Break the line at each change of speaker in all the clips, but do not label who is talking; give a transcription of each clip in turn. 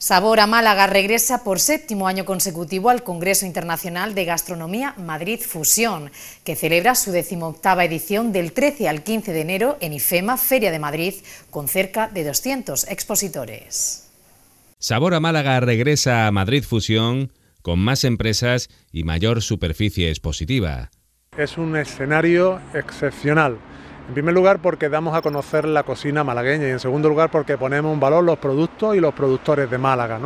Sabor a Málaga regresa por séptimo año consecutivo al Congreso Internacional de Gastronomía Madrid Fusión, que celebra su decimoctava edición del 13 al 15 de enero en IFEMA, Feria de Madrid, con cerca de 200 expositores.
Sabor a Málaga regresa a Madrid Fusión con más empresas y mayor superficie expositiva.
Es un escenario excepcional en primer lugar porque damos a conocer la cocina malagueña y en segundo lugar porque ponemos en valor los productos y los productores de Málaga.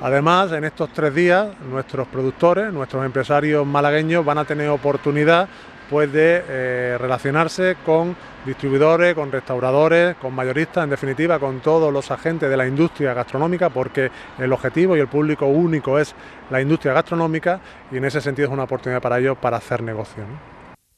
Además, en estos tres días, nuestros productores, nuestros empresarios malagueños van a tener oportunidad pues, de eh, relacionarse con distribuidores, con restauradores, con mayoristas, en definitiva con todos los agentes de la industria gastronómica, porque el objetivo y el público único es la industria gastronómica y en ese sentido es una oportunidad para ellos para hacer negocio.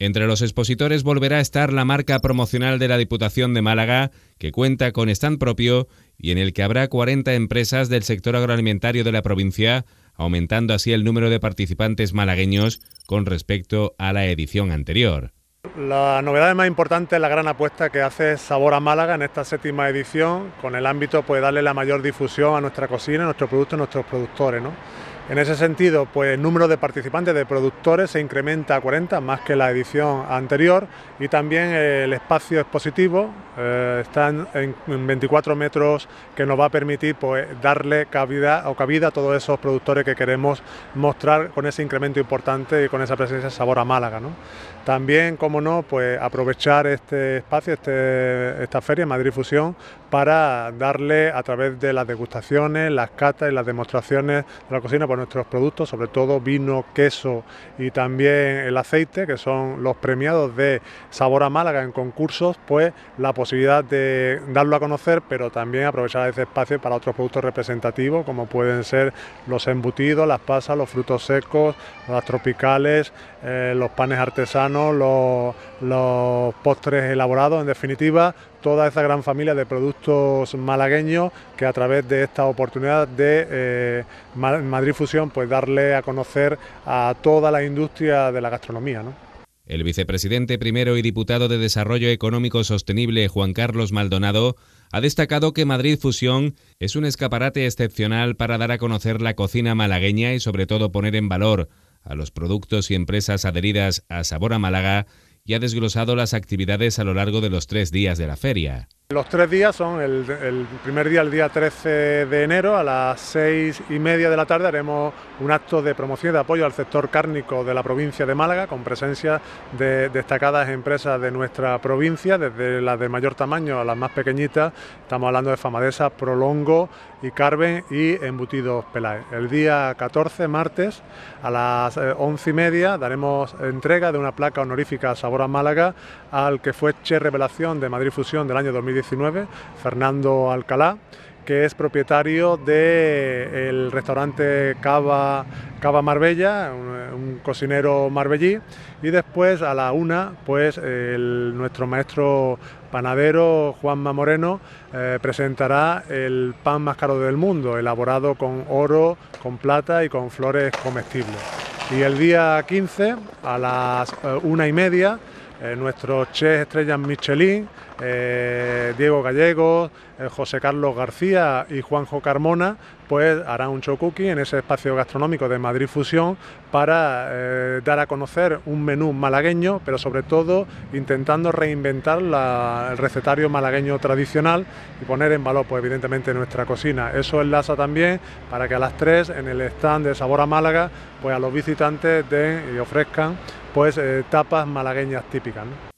Entre los expositores volverá a estar la marca promocional de la Diputación de Málaga, que cuenta con stand propio y en el que habrá 40 empresas del sector agroalimentario de la provincia, aumentando así el número de participantes malagueños con respecto a la edición anterior.
La novedad más importante es la gran apuesta que hace Sabor a Málaga en esta séptima edición, con el ámbito pues darle la mayor difusión a nuestra cocina, a nuestros productos, a nuestros productores. ¿no? En ese sentido, pues el número de participantes, de productores, se incrementa a 40, más que la edición anterior, y también el espacio expositivo eh, está en, 24 metros, que nos va a permitir pues, darle cabida o cabida a todos esos productores que queremos mostrar con ese incremento importante y con esa presencia de sabor a Málaga. También, como no, pues aprovechar este espacio, este, esta feria Madrid Fusión, para darle a través de las degustaciones, las catas y las demostraciones de la cocina por nuestros productos, sobre todo vino, queso y también el aceite, que son los premiados de Sabor a Málaga en concursos, pues la posibilidad de darlo a conocer, pero también aprovechar ese espacio para otros productos representativos, como pueden ser los embutidos, las pasas, los frutos secos, las tropicales, eh, los panes artesanos, los, los postres elaborados, en definitiva, toda esa gran familia de productos malagueños que a través de esta oportunidad de eh, Madrid Fusión, pues darle a conocer a toda la industria de la gastronomía.
El vicepresidente primero y diputado de Desarrollo Económico Sostenible, Juan Carlos Maldonado, ha destacado que Madrid Fusión es un escaparate excepcional para dar a conocer la cocina malagueña y sobre todo poner en valor a los productos y empresas adheridas a Sabor a Málaga y ha desglosado las actividades a lo largo de los tres días de la feria.
Los tres días son el, primer día, el día 13 de enero, a las seis y media de la tarde haremos un acto de promoción y de apoyo al sector cárnico de la provincia de Málaga, con presencia de destacadas empresas de nuestra provincia, desde las de mayor tamaño a las más pequeñitas. Estamos hablando de Famadesa, Prolongo y Carven y Embutidos Peláez. El día 14, martes, a las eh, once y media, daremos entrega de una placa honorífica Sabor a Málaga al que fue Che Revelación de Madrid Fusión del año 2019 Fernando Alcalá, que es propietario del restaurante Cava, Cava Marbella, un, cocinero marbellí, y después a la una, pues nuestro maestro panadero Juanma Moreno eh, presentará el pan más caro del mundo, elaborado con oro, con plata y con flores comestibles. Y el día 15, a las eh, una y media, eh, nuestros chefs estrellas Michelin, eh, Diego Gallegos, eh, José Carlos García y Juanjo Carmona, pues harán un show cookie en ese espacio gastronómico de Madrid Fusión para dar a conocer un menú malagueño, pero sobre todo intentando reinventar el recetario malagueño tradicional y poner en valor, pues evidentemente, nuestra cocina. Eso enlaza también para que a las 3 en el stand de Sabor a Málaga, pues a los visitantes den y ofrezcan pues eh, tapas malagueñas típicas.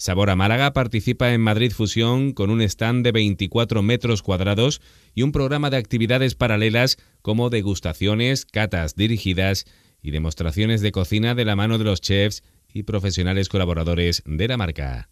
Sabor a Málaga participa en Madrid Fusión con un stand de 24 metros cuadrados y un programa de actividades paralelas como degustaciones, catas dirigidas y demostraciones de cocina de la mano de los chefs y profesionales colaboradores de la marca.